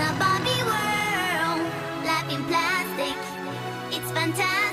a Barbie world, life in plastic. It's fantastic.